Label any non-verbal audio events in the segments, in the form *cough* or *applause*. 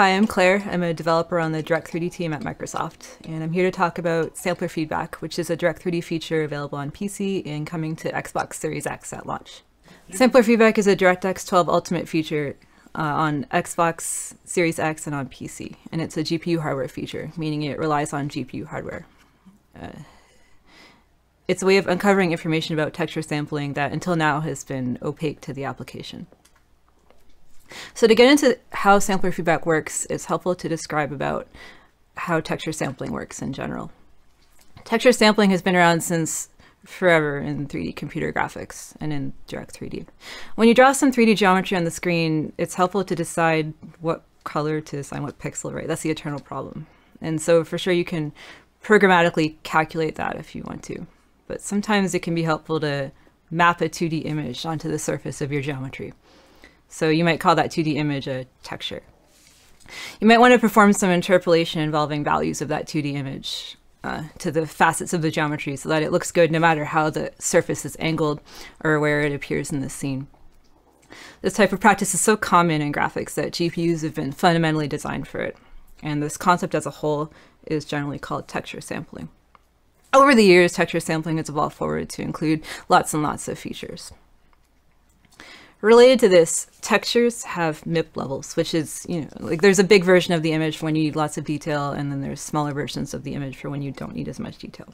Hi, I'm Claire. I'm a developer on the Direct3D team at Microsoft, and I'm here to talk about sampler feedback, which is a Direct3D feature available on PC and coming to Xbox Series X at launch. Sampler feedback is a DirectX 12 Ultimate feature uh, on Xbox Series X and on PC, and it's a GPU hardware feature, meaning it relies on GPU hardware. Uh, it's a way of uncovering information about texture sampling that until now has been opaque to the application. So to get into how sampler feedback works, it's helpful to describe about how texture sampling works in general. Texture sampling has been around since forever in 3D computer graphics and in Direct 3D. When you draw some 3D geometry on the screen, it's helpful to decide what color to assign what pixel, right? That's the eternal problem. And so for sure you can programmatically calculate that if you want to. But sometimes it can be helpful to map a 2D image onto the surface of your geometry. So you might call that 2D image a texture. You might want to perform some interpolation involving values of that 2D image uh, to the facets of the geometry so that it looks good no matter how the surface is angled or where it appears in the scene. This type of practice is so common in graphics that GPUs have been fundamentally designed for it, and this concept as a whole is generally called texture sampling. Over the years, texture sampling has evolved forward to include lots and lots of features. Related to this, textures have MIP levels, which is, you know, like there's a big version of the image for when you need lots of detail, and then there's smaller versions of the image for when you don't need as much detail.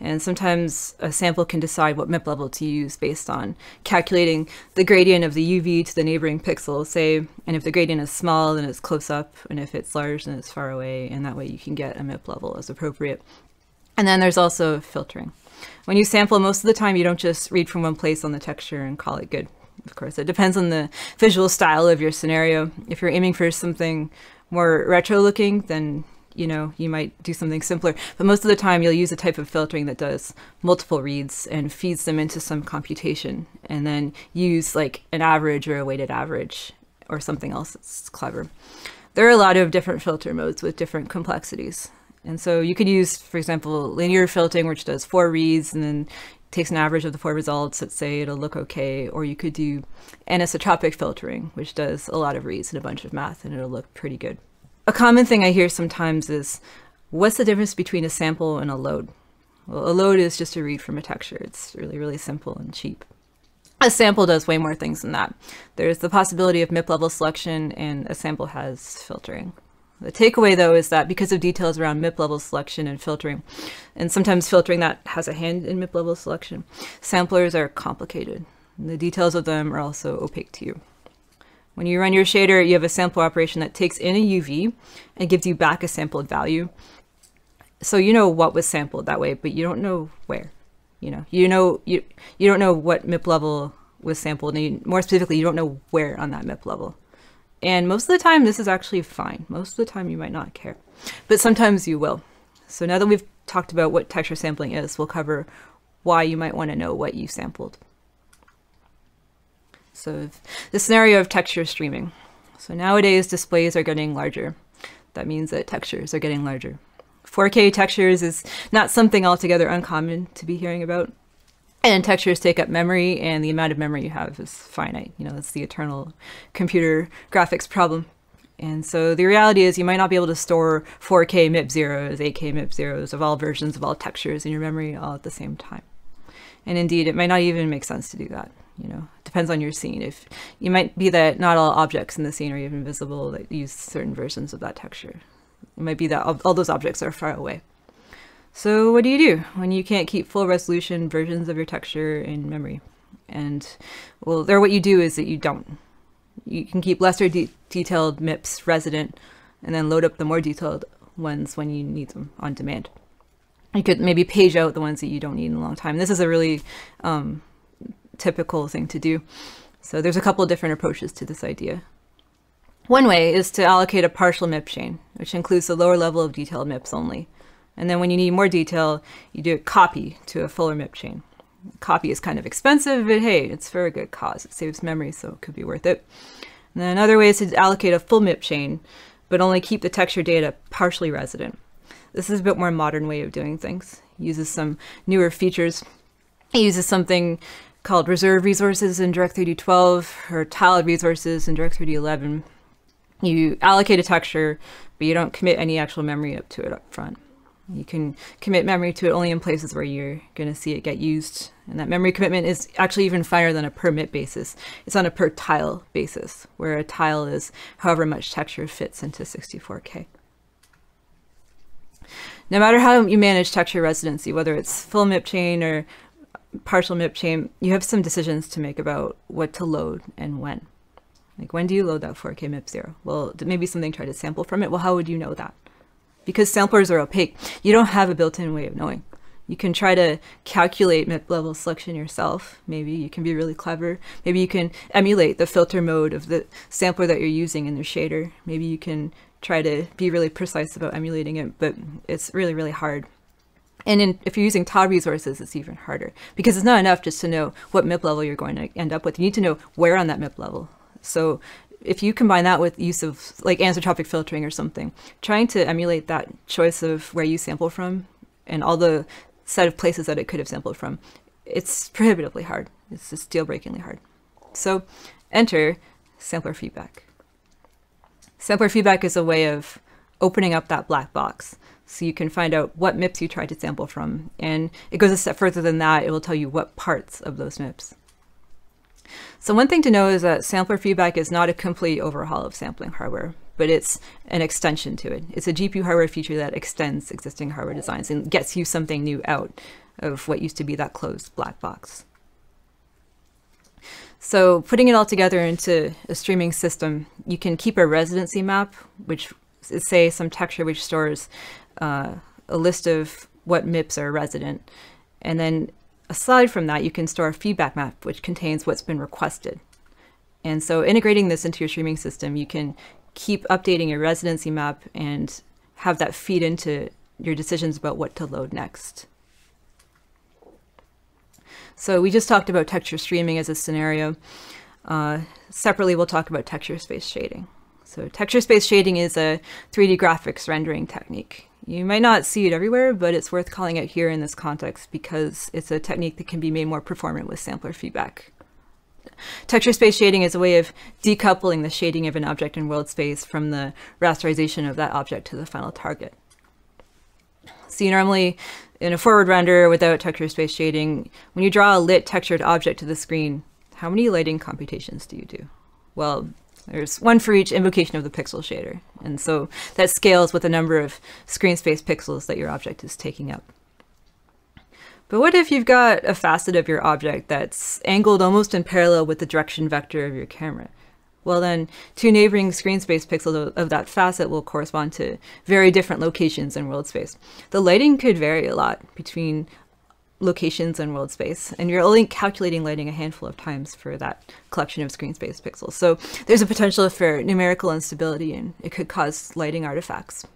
And sometimes a sample can decide what MIP level to use based on calculating the gradient of the UV to the neighboring pixel, say, and if the gradient is small, then it's close up, and if it's large, then it's far away, and that way you can get a MIP level as appropriate. And then there's also filtering. When you sample, most of the time you don't just read from one place on the texture and call it good of course. It depends on the visual style of your scenario. If you're aiming for something more retro looking, then you know, you might do something simpler. But most of the time you'll use a type of filtering that does multiple reads and feeds them into some computation and then use like an average or a weighted average or something else that's clever. There are a lot of different filter modes with different complexities. And so you could use, for example, linear filtering, which does four reads, and then takes an average of the four results, let's say it'll look okay, or you could do anisotropic filtering, which does a lot of reads and a bunch of math, and it'll look pretty good. A common thing I hear sometimes is, what's the difference between a sample and a load? Well, a load is just a read from a texture. It's really, really simple and cheap. A sample does way more things than that. There's the possibility of MIP level selection, and a sample has filtering. The takeaway, though, is that because of details around MIP level selection and filtering, and sometimes filtering that has a hand in MIP level selection, samplers are complicated. the details of them are also opaque to you. When you run your shader, you have a sample operation that takes in a UV and gives you back a sampled value. So you know what was sampled that way, but you don't know where. You know, you know you you don't know what MIP level was sampled, and you, more specifically, you don't know where on that MIP level. And most of the time, this is actually fine. Most of the time, you might not care, but sometimes you will. So now that we've talked about what texture sampling is, we'll cover why you might want to know what you sampled. So the scenario of texture streaming. So nowadays, displays are getting larger. That means that textures are getting larger. 4K textures is not something altogether uncommon to be hearing about. And textures take up memory, and the amount of memory you have is finite. You know, that's the eternal computer graphics problem. And so the reality is you might not be able to store 4K MIP zeros, 8K MIP zeros of all versions of all textures in your memory all at the same time. And indeed, it might not even make sense to do that. You know, depends on your scene. If you might be that not all objects in the scene are even visible that use certain versions of that texture. It might be that all those objects are far away. So what do you do when you can't keep full resolution versions of your texture in memory? And well, there what you do is that you don't. You can keep lesser de detailed MIPs resident and then load up the more detailed ones when you need them on demand. You could maybe page out the ones that you don't need in a long time. This is a really um, typical thing to do. So there's a couple different approaches to this idea. One way is to allocate a partial MIP chain, which includes the lower level of detailed MIPs only. And then when you need more detail, you do a copy to a fuller MIP chain. Copy is kind of expensive, but hey, it's for a good cause. It saves memory, so it could be worth it. And then another way is to allocate a full MIP chain, but only keep the texture data partially resident. This is a bit more modern way of doing things. It uses some newer features. It uses something called reserve resources in Direct3D 12 or tiled resources in Direct3D 11 You allocate a texture, but you don't commit any actual memory up to it up front. You can commit memory to it only in places where you're going to see it get used. And that memory commitment is actually even finer than a per MIP basis. It's on a per tile basis, where a tile is however much texture fits into 64K. No matter how you manage texture residency, whether it's full MIP chain or partial MIP chain, you have some decisions to make about what to load and when. Like when do you load that 4K MIP 0? Well, maybe something tried to sample from it. Well, how would you know that? Because samplers are opaque, you don't have a built-in way of knowing. You can try to calculate MIP level selection yourself. Maybe you can be really clever. Maybe you can emulate the filter mode of the sampler that you're using in the shader. Maybe you can try to be really precise about emulating it, but it's really, really hard. And in, if you're using tile resources, it's even harder because it's not enough just to know what MIP level you're going to end up with. You need to know where on that MIP level. So if you combine that with use of like anisotropic filtering or something, trying to emulate that choice of where you sample from and all the set of places that it could have sampled from, it's prohibitively hard. It's just deal-breakingly hard. So enter sampler feedback. Sampler feedback is a way of opening up that black box so you can find out what MIPS you tried to sample from. And it goes a step further than that. It will tell you what parts of those MIPS. So one thing to know is that sampler feedback is not a complete overhaul of sampling hardware, but it's an extension to it. It's a GPU hardware feature that extends existing hardware designs and gets you something new out of what used to be that closed black box. So putting it all together into a streaming system, you can keep a residency map, which is say some texture which stores uh, a list of what MIPS are resident, and then Aside from that, you can store a feedback map, which contains what's been requested. And so integrating this into your streaming system, you can keep updating your residency map and have that feed into your decisions about what to load next. So we just talked about texture streaming as a scenario. Uh, separately, we'll talk about texture space shading. So texture space shading is a 3D graphics rendering technique. You might not see it everywhere, but it's worth calling it here in this context because it's a technique that can be made more performant with sampler feedback. Texture space shading is a way of decoupling the shading of an object in world space from the rasterization of that object to the final target. So normally, in a forward render without texture space shading, when you draw a lit textured object to the screen, how many lighting computations do you do? Well, there's one for each invocation of the pixel shader. And so that scales with the number of screen space pixels that your object is taking up. But what if you've got a facet of your object that's angled almost in parallel with the direction vector of your camera? Well then, two neighboring screen space pixels of, that facet will correspond to very different locations in world space. The lighting could vary a lot between locations in world space, and you're only calculating lighting a handful of times for that collection of screen space pixels. So there's a potential for numerical instability, and it could cause lighting artifacts.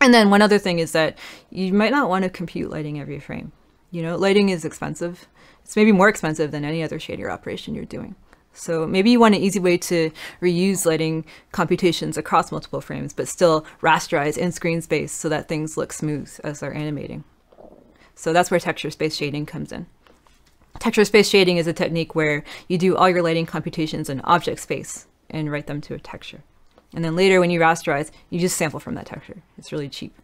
And then one other thing is that you might not want to compute lighting every frame. You know, lighting is expensive. It's maybe more expensive than any other shader operation you're doing. So maybe you want an easy way to reuse lighting computations across multiple frames, but still rasterize in screen space so that things look smooth as they're animating. So that's where texture space shading comes in. Texture space shading is a technique where you do all your lighting computations in object space and write them to a texture. And then later when you rasterize, you just sample from that texture. It's really cheap.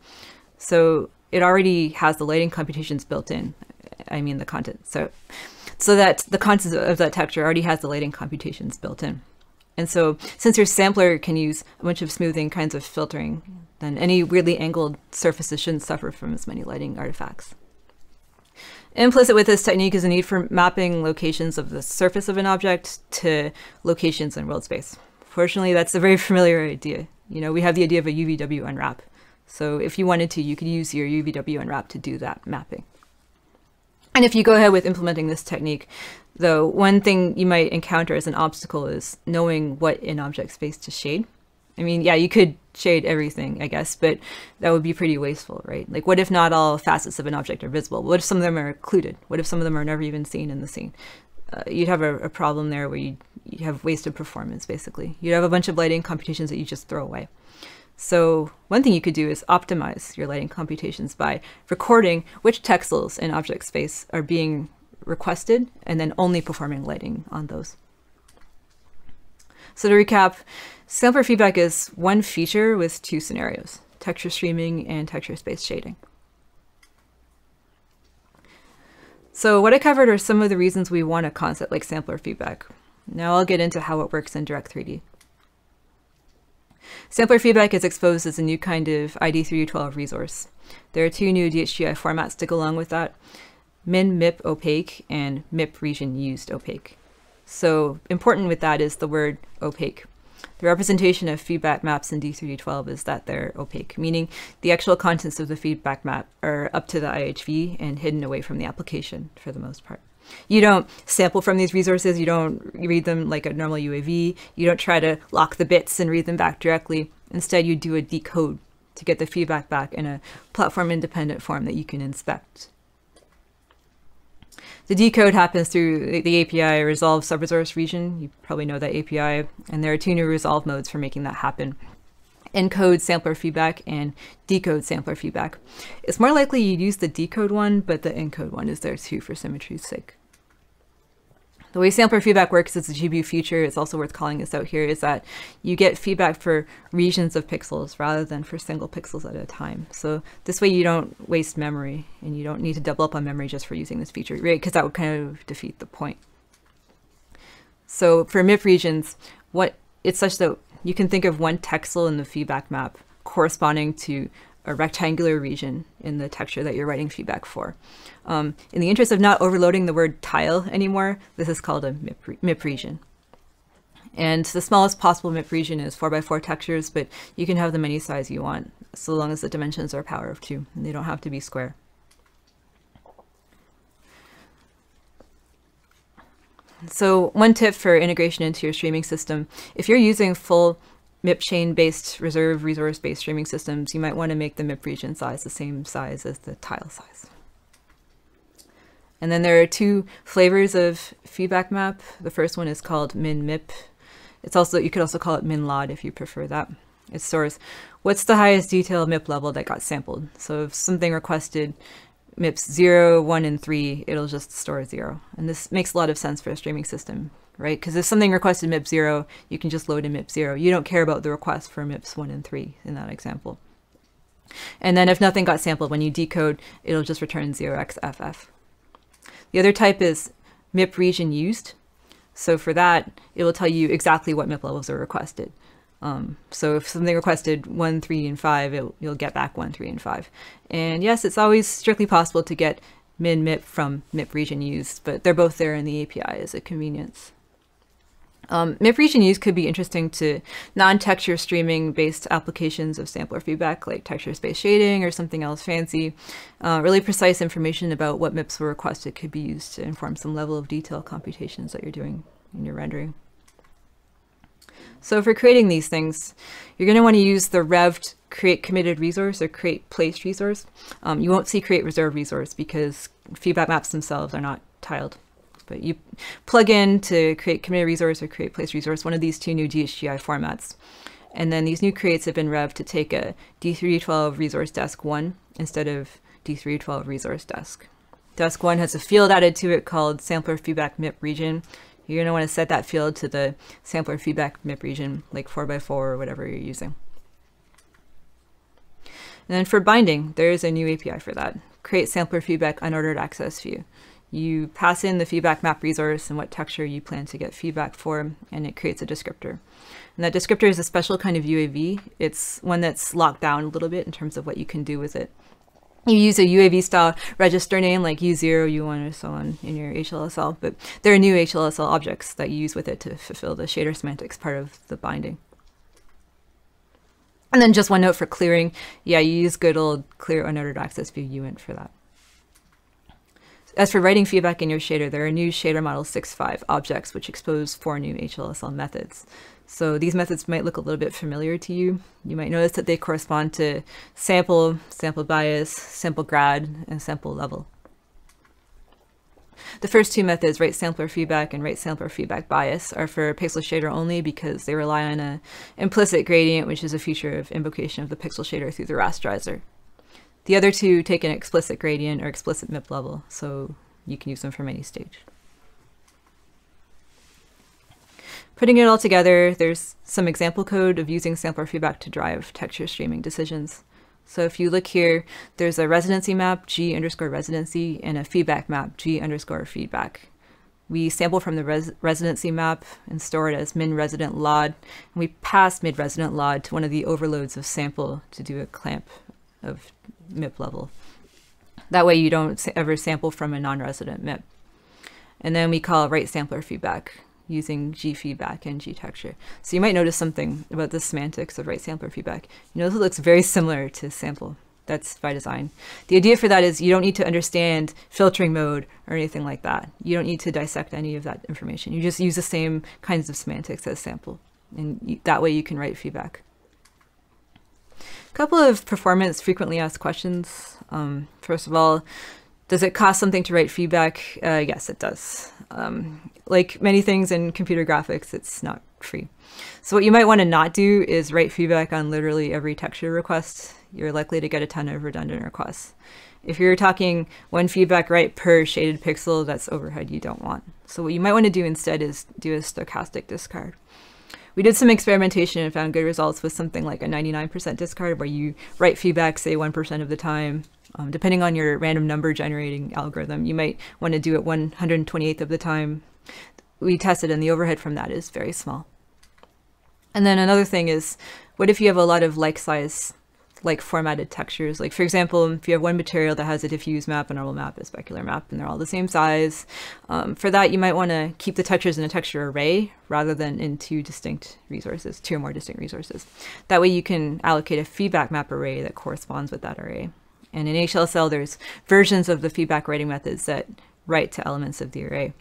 So it already has the lighting computations built in. I mean the content. So, so that the content of that texture already has the lighting computations built in. And so since your sampler can use a bunch of smoothing kinds of filtering, then any weirdly angled surfaces shouldn't suffer from as many lighting artifacts. Implicit with this technique is a need for mapping locations of the surface of an object to locations in world space. Fortunately, that's a very *laughs* familiar idea. You know, we have the idea of a UVW unwrap. So if you wanted to, you could use your UVW unwrap to do that mapping. And if you go ahead with implementing this technique, though, one thing you might encounter as an obstacle is knowing what in object space to shade. I mean, yeah, you could shade everything, I guess, but that would be pretty wasteful, right? Like, what if not all facets of an object are visible? What if some of them are occluded? What if some of them are never even seen in the scene? Uh, you'd have a, a, problem there where you you have wasted performance, basically. You'd have a bunch of lighting computations that you just throw away. So one thing you could do is optimize your lighting computations by recording which texels in object space are being requested and then only performing lighting on those. So to recap, sampler feedback is one feature with two scenarios, texture streaming and texture space shading. So what I covered are some of the reasons we want a concept like sampler feedback. Now I'll get into how it works in Direct3D. Sampler feedback is exposed as a new kind of ID3D12 resource. There are two new DXGI formats to go along with that, min mip opaque and mip region used opaque. So important with that is the word opaque. The representation of feedback maps in D3D12 is that they're opaque, meaning the actual contents of the feedback map are up to the IHV and hidden away from the application for the most part. You don't sample from these resources, you don't read them like a normal UAV, you don't try to lock the bits and read them back directly. Instead, you do a decode to get the feedback back in a platform independent form that you can inspect. The decode happens through the API resolve subresource region. You probably know that API. And there are two new resolve modes for making that happen. Encode sampler feedback and decode sampler feedback. It's more likely you'd use the decode one, but the encode one is there too for symmetry's sake. The way sampler feedback works is a GPU feature, it's also worth calling this out here, is that you get feedback for regions of pixels rather than for single pixels at a time. So this way you don't waste memory and you don't need to double up on memory just for using this feature, right? Because that would kind of defeat the point. So for MIP regions, what it's such that you can think of one texel in the feedback map corresponding to a rectangular region in the texture that you're writing feedback for. Um, in the interest of not overloading the word tile anymore, this is called a MIP, MIP region. And the smallest possible MIP region is 4x4 textures, but you can have them any size you want, so long as the dimensions are a power of 2, and they don't have to be square. So one tip for integration into your streaming system, if you're using full MIP chain-based reserve resource-based streaming systems, you might want to make the MIP region size the same size as the tile size. And then there are two flavors of feedback map. The first one is called min MIP. It's also, you could also call it min LOD if you prefer that. It stores what's the highest detail MIP level that got sampled. So if something requested MIPS 0, 1, and 3, it'll just store 0. And this makes a lot of sense for a streaming system right? Because if something requested MIP 0, you can just load in MIP 0. You don't care about the request for MIPS 1 and 3 in that example. And then if nothing got sampled, when you decode, it'll just return 0xFF. The other type is MIP region used. So for that, it will tell you exactly what MIP levels are requested. Um, so if something requested 1, 3, and 5, it, you'll get back 1, 3, and 5. And yes, it's always strictly possible to get min MIP from MIP region used, but they're both there in the API as a convenience. Um, MIP region use could be interesting to non-texture streaming based applications of sampler feedback like texture space shading or something else fancy. Uh, really precise information about what MIPs were requested could be used to inform some level of detail computations that you're doing in your rendering. So for creating these things, you're going to want to use the revved create committed resource or create placed resource. Um, you won't see create reserve resource because feedback maps themselves are not tiled but you plug in to create committed resource or create place resource, one of these two new DXGI formats. And then these new creates have been revved to take a D3D12 resource desk 1 instead of D3D12 resource desk. Desk 1 has a field added to it called sampler feedback MIP region. You're going to want to set that field to the sampler feedback MIP region, like 4x4 or whatever you're using. And then for binding, there is a new API for that. Create sampler feedback unordered access view. You pass in the feedback map resource and what texture you plan to get feedback for, and it creates a descriptor. And that descriptor is a special kind of UAV. It's one that's locked down a little bit in terms of what you can do with it. You use a UAV style register name like U0, U1, or so on in your HLSL, but there are new HLSL objects that you use with it to fulfill the shader semantics part of the binding. And then just one note for clearing. Yeah, you use good old clear unordered access view uint for that. As for writing feedback in your shader, there are new shader model 6.5 objects which expose four new HLSL methods. So these methods might look a little bit familiar to you. You might notice that they correspond to sample, sample bias, sample grad, and sample level. The first two methods, write sampler feedback and write sampler feedback bias, are for pixel shader only because they rely on an implicit gradient, which is a feature of invocation of the pixel shader through the rasterizer. The other two take an explicit gradient or explicit MIP level, so you can use them from any stage. Putting it all together, there's some example code of using sampler feedback to drive texture streaming decisions. So if you look here, there's a residency map, G underscore residency, and a feedback map, G underscore feedback. We sample from the res residency map and store it as min resident LOD. And we pass mid resident LOD to one of the overloads of sample to do a clamp of MIP level. That way you don't ever sample from a non-resident MIP. And then we call write sampler feedback using G feedback and G texture. So you might notice something about the semantics of write sampler feedback. You notice it looks very similar to sample that's by design. The idea for that is you don't need to understand filtering mode or anything like that. You don't need to dissect any of that information. You just use the same kinds of semantics as sample. And that way you can write feedback. A couple of performance frequently asked questions. Um, first of all, does it cost something to write feedback? Uh, yes, it does. Um, like many things in computer graphics, it's not free. So what you might want to not do is write feedback on literally every texture request. You're likely to get a ton of redundant requests. If you're talking one feedback write per shaded pixel, that's overhead you don't want. So what you might want to do instead is do a stochastic discard. We did some experimentation and found good results with something like a 99% discard where you write feedback, say 1% of the time. Um, depending on your random number generating algorithm, you might want to do it 128th of the time. We tested and the overhead from that is very small. And then another thing is, what if you have a lot of like size, like formatted textures? Like for example, if you have one material that has a diffuse map, a normal map, a specular map, and they're all the same size, um, for that you might want to keep the textures in a texture array rather than in two distinct resources, two or more distinct resources. That way you can allocate a feedback map array that corresponds with that array. And in HLSL, there's versions of the feedback writing methods that write to elements of the array.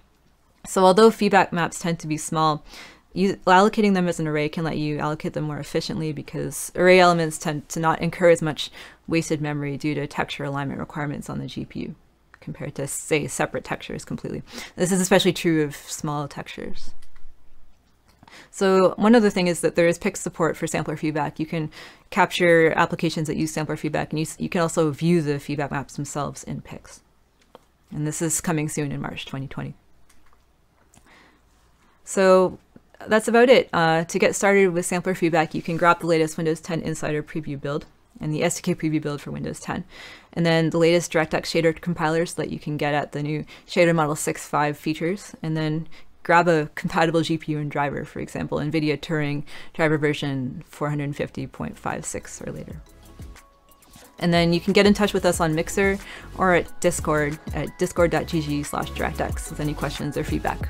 So although feedback maps tend to be small, you, allocating them as an array can let you allocate them more efficiently because array elements tend to not incur as much wasted memory due to texture alignment requirements on the GPU compared to, say, separate textures completely. This is especially true of small textures. So one other thing is that there is PIX support for sampler feedback. You can capture applications that use sampler feedback, and you, you can also view the feedback maps themselves in PIX. And this is coming soon in March 2020. So that's about it. Uh, to get started with sampler feedback, you can grab the latest Windows 10 Insider Preview build and the SDK Preview build for Windows 10. And then the latest DirectX shader compilers that you can get at the new Shader Model 6.5 features. And then grab a compatible GPU and driver, for example, NVIDIA Turing driver version 450.56 or later. And then you can get in touch with us on Mixer or at Discord at discord.gg slash directx with any questions or feedback.